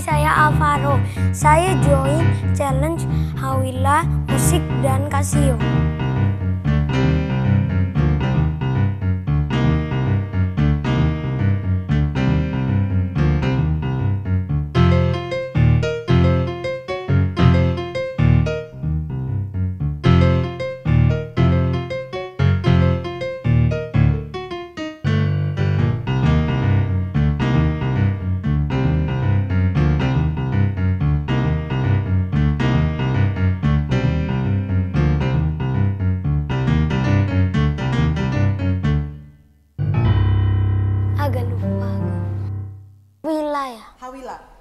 saya Alvaro. Saya join challenge Hawila Musik dan Casio. agak lupa. Wilayah. Hawila.